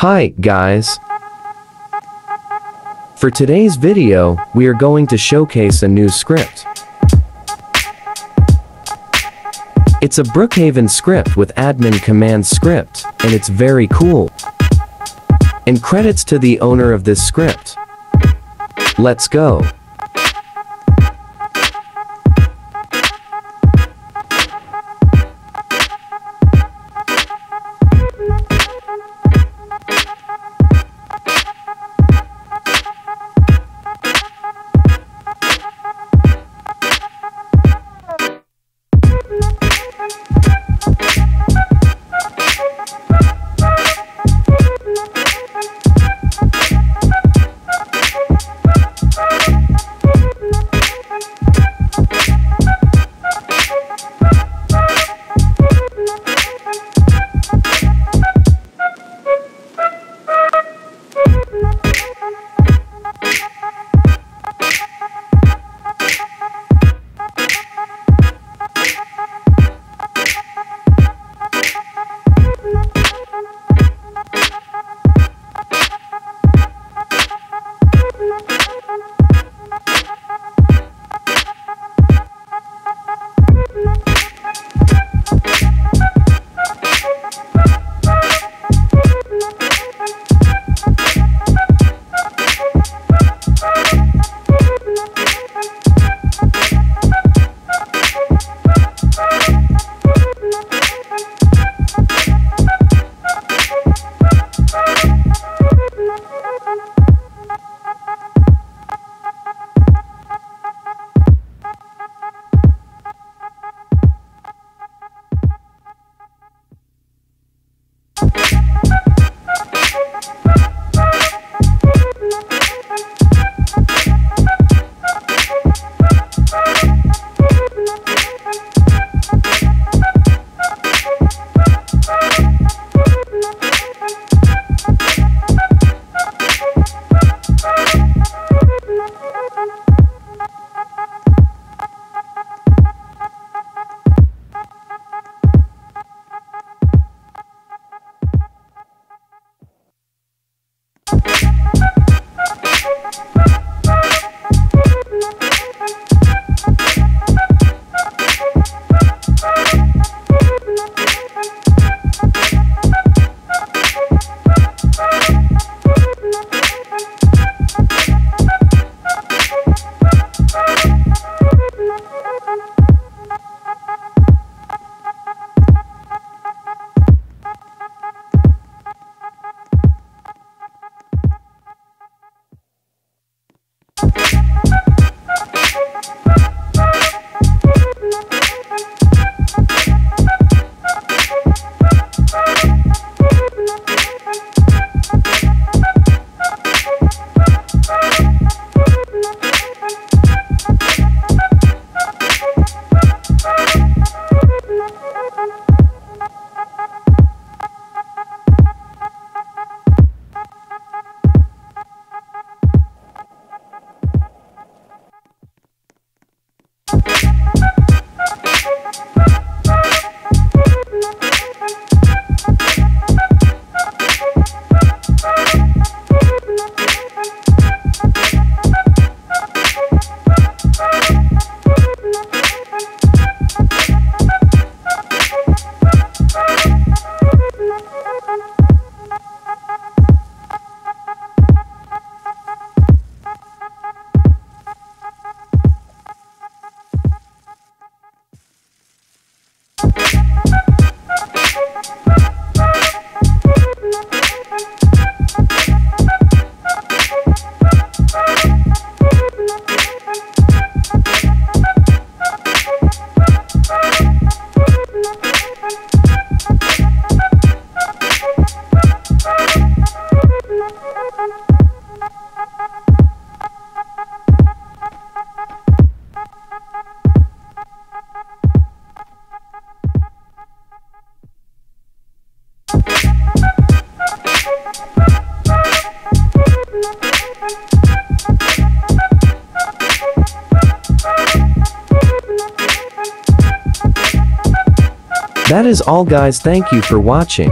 Hi, guys. For today's video, we are going to showcase a new script. It's a Brookhaven script with admin command script, and it's very cool. And credits to the owner of this script. Let's go. That is all guys thank you for watching.